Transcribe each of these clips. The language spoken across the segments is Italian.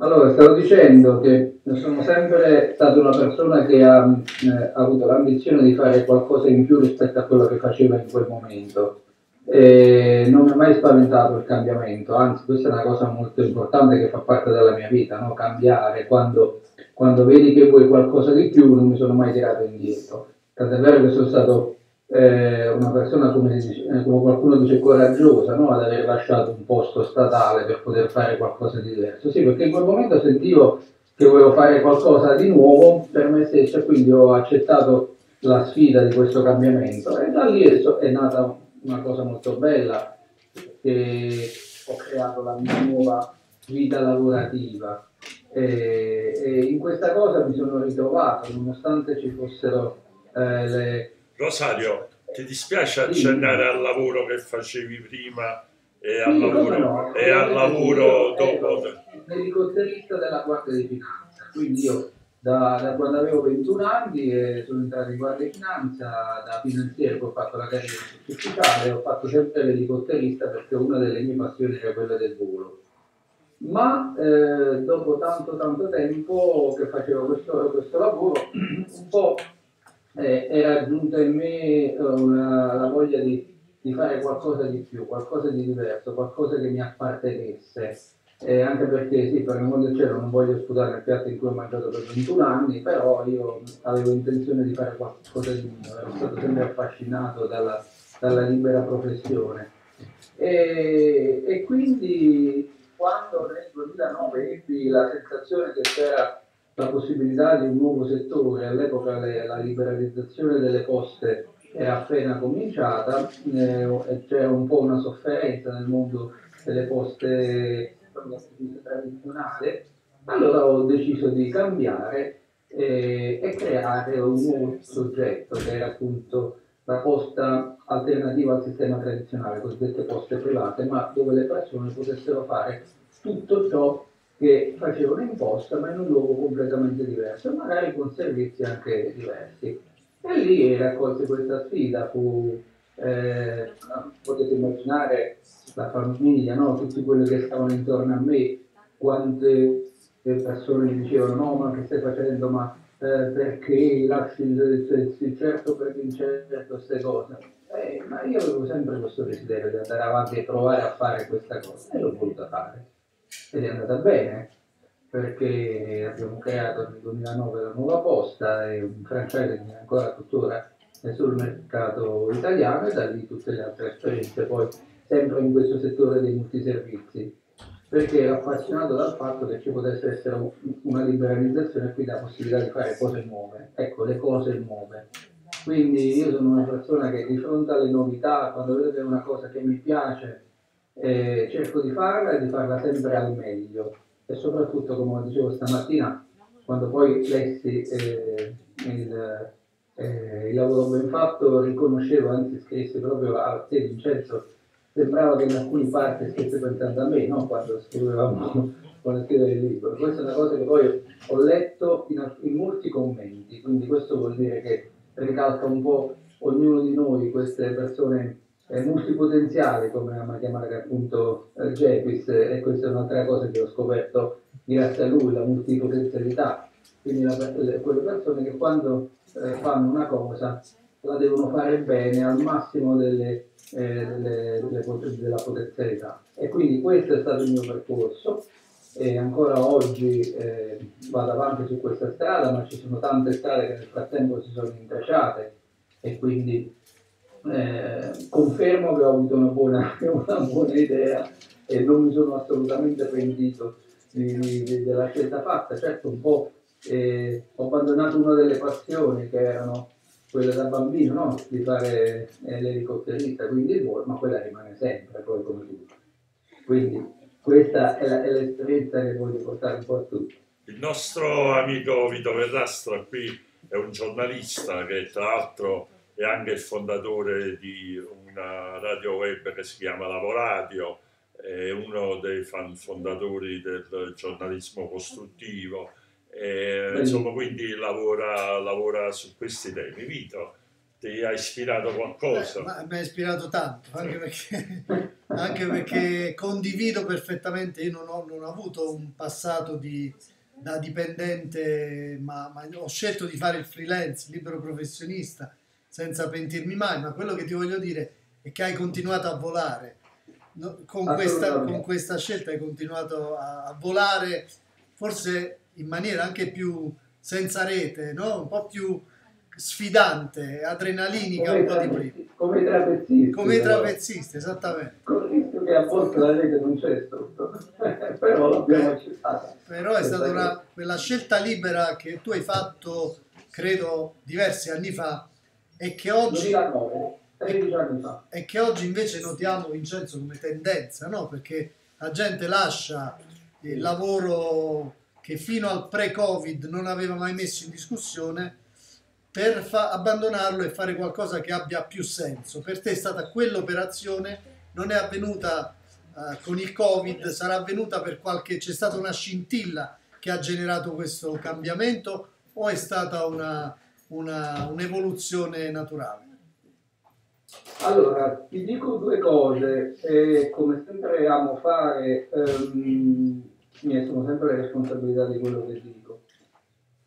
Allora, stavo dicendo che sono sempre stato una persona che ha, eh, ha avuto l'ambizione di fare qualcosa in più rispetto a quello che faceva in quel momento. E non mi ha mai spaventato il cambiamento, anzi questa è una cosa molto importante che fa parte della mia vita, no? cambiare, quando, quando vedi che vuoi qualcosa di più non mi sono mai tirato indietro. Tant'è vero che sono stato eh, una persona, come, dice, eh, come, qualcuno dice, coraggiosa no? ad aver lasciato un posto statale per poter fare qualcosa di diverso. Sì, perché in quel momento sentivo che volevo fare qualcosa di nuovo per me stesso e quindi ho accettato la sfida di questo cambiamento e da lì è nata una cosa molto bella che ho creato la mia nuova vita lavorativa e, e in questa cosa mi sono ritrovato nonostante ci fossero eh, le Rosario, ti dispiace accennare al lavoro che facevi prima e al lavoro, no, e al lavoro dopo? L'elicotterista della Guardia di Finanza, quindi io da, da, quando avevo 21 anni e sono entrato in Guardia di Finanza, da finanziere ho fatto la carriera ufficiale, ho fatto sempre l'elicotterista perché una delle mie passioni era quella del volo. Ma eh, dopo tanto tanto tempo che facevo questo, questo lavoro, un po' eh, era giunta in me eh, una, la voglia di, di, fare qualcosa di più, qualcosa di diverso, qualcosa che mi appartenesse. Eh, anche perché, sì, per l'amor del cielo non voglio sputare il piatto in cui ho mangiato per 21 anni, però io avevo intenzione di fare qualcosa di mio, ero stato sempre affascinato dalla, dalla libera professione. E, e quindi quando nel 2009 ebbi la sensazione che c'era la possibilità di un nuovo settore, all'epoca le, la liberalizzazione delle poste era appena cominciata eh, c'era un po' una sofferenza nel mondo delle poste tradizionali, allora ho deciso di cambiare eh, e creare un nuovo soggetto che era appunto la posta alternativa al sistema tradizionale, cosiddette poste private, ma dove le persone potessero fare tutto ciò che facevano imposta ma in un luogo completamente diverso, magari con servizi anche diversi. E lì raccolse questa sfida, fu, eh, potete immaginare la famiglia, no? tutti quelli che stavano intorno a me, quante persone mi dicevano no ma che stai facendo, ma eh, perché lasci il, il certo per incerto, queste cose. Eh, ma io avevo sempre questo desiderio di andare avanti e provare a fare questa cosa e l'ho voluta fare ed è andata bene perché abbiamo creato nel 2009 la nuova posta e un franchise che ancora tuttora è sul mercato italiano e da lì tutte le altre esperienze poi sempre in questo settore dei multiservizi perché ero appassionato dal fatto che ci potesse essere una liberalizzazione e quindi la possibilità di fare cose nuove, ecco le cose nuove. Quindi io sono una persona che di fronte alle novità, quando vedo che è una cosa che mi piace, eh, cerco di farla e di farla sempre al meglio e soprattutto come dicevo stamattina quando poi lessi eh, il, eh, il, lavoro ben fatto riconoscevo, anzi scrissi proprio a te Vincenzo sembrava che in alcune parti stesse pensando a me no? quando scrivevamo quando scrivere il libro questa è una cosa che poi ho letto in, in molti commenti quindi questo vuol dire che ricalca un po' ognuno di noi queste persone eh, multipotenziale, come ama chiamare appunto eh, Jepis, e questa è un'altra cosa che ho scoperto grazie a lui, la multipotenzialità. Quindi la, le, quelle persone che quando eh, fanno una cosa la devono fare bene al massimo delle, eh, delle, delle, della potenzialità. E quindi questo è stato il mio percorso e ancora oggi eh, vado avanti su questa strada, ma ci sono tante strade che nel frattempo si sono intrecciate e quindi eh, confermo che ho avuto una buona, una buona, idea e non mi sono assolutamente pentito della scelta fatta. Certo, un po' eh, ho abbandonato una delle passioni che erano quelle da bambino, no? di fare eh, l'elicotterista, quindi il volo, ma quella rimane sempre, poi come tutto. Quindi questa è, la, è l'esperienza che voglio portare un po' a tutti. Il nostro amico Vito Verrastra qui è un giornalista che tra l'altro è anche il fondatore di una radio web che si chiama Lavoradio, è uno dei fondatori del giornalismo costruttivo, e, insomma quindi lavora, lavora, su questi temi. Vito, ti ha ispirato qualcosa? Beh, mi ha ispirato tanto, anche perché, anche perché condivido perfettamente, io non ho, non ho avuto un passato di, da dipendente, ma, ma, ho scelto di fare il freelance, libero professionista, senza pentirmi mai, ma quello che ti voglio dire è che hai continuato a volare. No, con, questa, con, questa, scelta hai continuato a, a, volare, forse in maniera anche più senza rete, no? un po' più sfidante, adrenalinica come un po' di prima. Come i trapezzisti. Come i trapezzisti, esattamente. Con il rischio che a volte la rete non c'è sotto, però l'abbiamo accettata. Però è stata una, quella scelta libera che tu hai fatto, credo, diversi anni fa e che oggi... 2009, 13 anni fa. E che oggi invece notiamo, Vincenzo, come tendenza, no? Perché la gente lascia il lavoro che fino al pre-Covid non aveva mai messo in discussione per abbandonarlo e fare qualcosa che abbia più senso. Per te è stata quell'operazione, non è avvenuta uh, con il Covid, sarà avvenuta per qualche... c'è stata una scintilla che ha generato questo cambiamento o è stata una, un'evoluzione naturale? Allora, ti dico due cose, e come sempre amo fare, ehm, mi assumo sempre le responsabilità di quello che dico.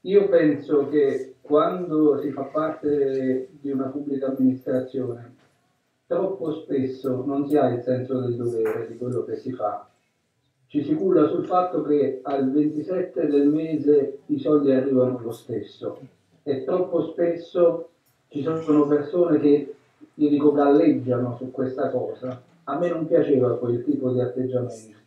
Io penso che quando si fa parte di una pubblica amministrazione, troppo spesso non si ha il senso del dovere di quello che si fa. Ci si culla sul fatto che al 27 del mese i soldi arrivano lo stesso e troppo spesso ci sono persone che, io dico, galleggiano su questa cosa. A me non piaceva quel tipo di atteggiamento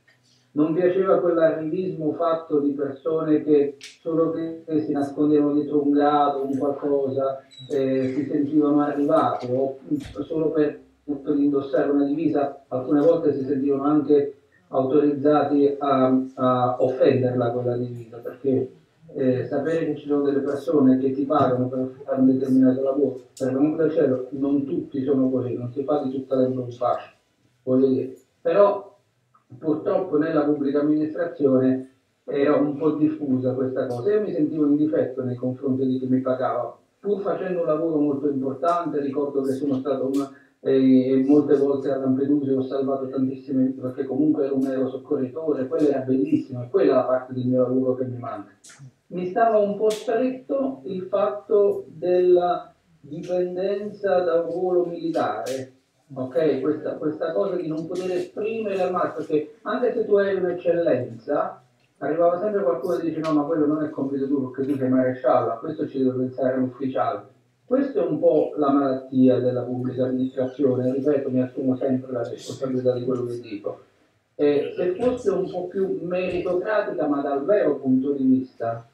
non piaceva quell'arrivismo fatto di persone che solo che si nascondevano dietro un grado, un qualcosa, eh, si sentivano arrivati o solo per, per indossare una divisa, alcune volte si sentivano anche autorizzati a, a offenderla quella divisa, perché eh, sapere che ci sono delle persone che ti pagano per fare un determinato lavoro, per l'amore del cielo, non tutti sono così, non si fa di tutta l'erba un fascio, voglio dire. Però purtroppo nella pubblica amministrazione era un po' diffusa questa cosa. Io mi sentivo in difetto nei confronti di chi mi pagava, pur facendo un lavoro molto importante, ricordo che sono stato una, eh, molte volte a Lampedusa e ho salvato tantissime vite perché comunque ero un aereo soccorritore, quello era bellissimo e quella è la parte del mio lavoro che mi manca. Mi stava un po' stretto il fatto della dipendenza da un ruolo militare ok? Questa, questa, cosa di non poter esprimere al massimo, perché anche se tu hai un'eccellenza, arrivava sempre qualcuno che dice no, ma quello non è compito tuo perché tu sei maresciallo, a questo ci deve pensare l'ufficiale. Questa è un po' la malattia della pubblica amministrazione, ripeto, mi assumo sempre la responsabilità di quello che dico. E se fosse un po' più meritocratica, ma dal vero punto di vista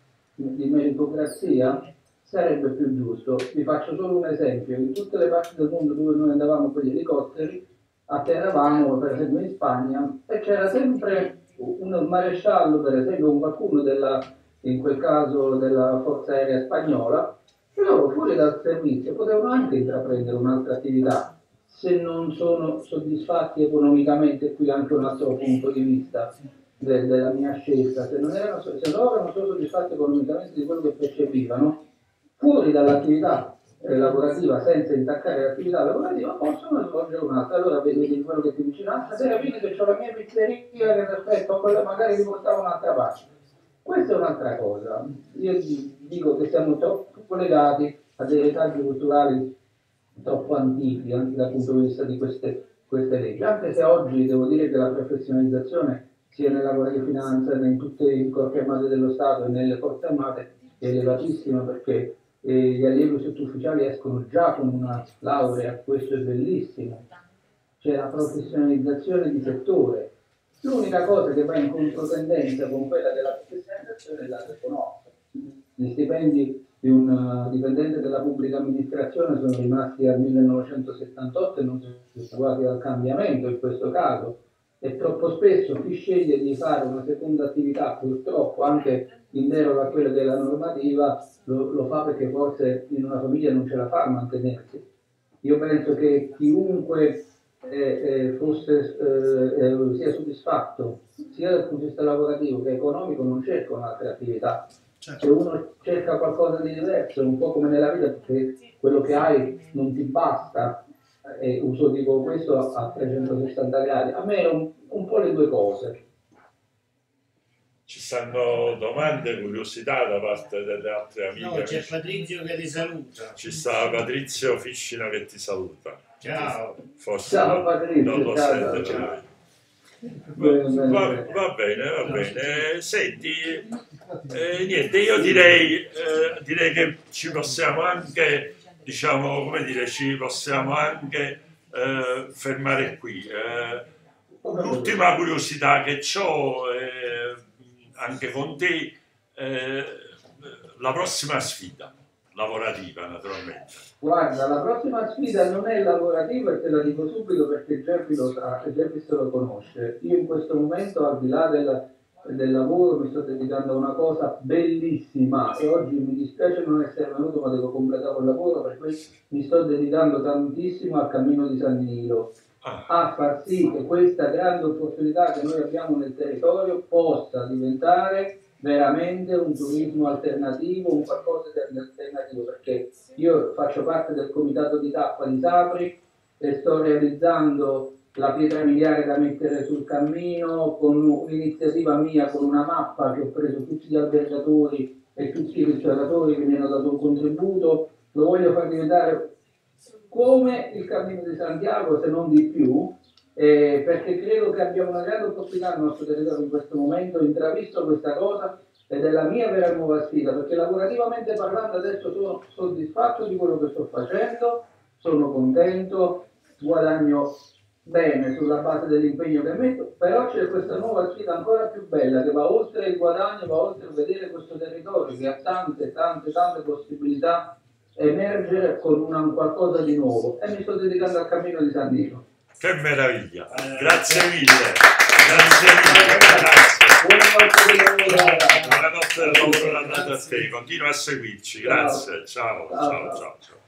di meritocrazia, sarebbe più giusto. Vi faccio solo un esempio, in tutte le parti del mondo dove noi andavamo con gli elicotteri, atterravamo per esempio in Spagna e c'era sempre un maresciallo, per esempio un qualcuno della, in quel caso della forza aerea spagnola, e loro fuori dal servizio potevano anche intraprendere un'altra attività se non sono soddisfatti economicamente, qui anche un altro punto di vista de, della mia scelta, se, non erano, se loro erano solo soddisfatti economicamente di quello che percepivano, fuori dall'attività eh, lavorativa senza intaccare l'attività lavorativa possono svolgere un'altra. Allora vedi quello che ti ah, stasera vedi che ho la mia pizzeria che aspetto, quella magari ti portavo un'altra parte. Questa è un'altra cosa. Io dico che siamo troppo legati a dei retaggi culturali troppo antichi, anche dal punto di vista di queste, queste leggi. Anche se oggi devo dire che la professionalizzazione sia nella Guardia di Finanza, in tutte le corpi armate dello Stato e nelle forze armate è elevatissima perché e gli allievi sottufficiali escono già con una laurea, questo è bellissimo. C'è la professionalizzazione di settore. L'unica cosa che va in controtendenza con quella della professionalizzazione è il lato economico. Gli stipendi di un uh, dipendente della pubblica amministrazione sono rimasti al 1978 e non sono stati al cambiamento in questo caso e troppo spesso chi sceglie di fare una seconda attività purtroppo anche in deroga a quella della normativa lo, lo, fa perché forse in una famiglia non ce la fa a mantenersi. Io penso che chiunque eh, eh, fosse, eh, eh sia soddisfatto sia dal punto di vista lavorativo che economico non cerca un'altra attività Certo. Se uno cerca qualcosa di diverso, un po' come nella vita, perché quello che hai non ti basta, e uso dico questo a 360 gradi. A me è un, un po' le due cose. Ci stanno domande, curiosità da parte delle altre amiche. No, c'è. Patrizio che ti saluta. Ci sta Patrizio Fiscina che ti saluta. Ciao. Forse Ciao, Patrizio, non lo ciao, sente ciao. Va, bene. va bene, va bene. Senti, eh, niente, io direi, eh, direi che ci possiamo anche, diciamo, come dire, ci possiamo anche eh, fermare qui. Eh, l'ultima curiosità che ho eh, anche con te, eh, la prossima sfida lavorativa naturalmente. Guarda, la prossima sfida non è lavorativa e te la dico subito perché Jeffy lo sa Jeffy se lo conosce. Io in questo momento, al di là del, del lavoro, mi sto dedicando a una cosa bellissima. E oggi mi dispiace non essere venuto, ma devo completare il lavoro per cui mi sto dedicando tantissimo al cammino di San Nilo. Ah, a far sì che questa grande opportunità che noi abbiamo nel territorio possa diventare veramente un turismo alternativo, un qualcosa di alternativo, perché io faccio parte del comitato di tappa di Sapri e sto realizzando la pietra miliare da mettere sul cammino con un'iniziativa mia, con una mappa che ho preso tutti gli albergatori e tutti i ristoratori che mi hanno dato un contributo, lo voglio far diventare come il Cammino di Santiago, se non di più, eh, perché credo che abbiamo una grande opportunità nel nostro territorio in questo momento, intravisto questa cosa ed è la mia vera nuova sfida, perché lavorativamente parlando adesso sono soddisfatto di quello che sto facendo, sono contento, guadagno bene sulla base dell'impegno che metto, però c'è questa nuova sfida ancora più bella che va oltre il guadagno, va oltre il vedere questo territorio che ha tante, tante, tante possibilità emergere con una, un qualcosa di nuovo e mi sto dedicando al cammino di San Nino. che meraviglia! Eh, Grazie mille, grazie mille, grazie. Buonanotte di lavoro. Buonanotte andate a te, continua a seguirci, grazie, ciao, ciao, ciao. ciao.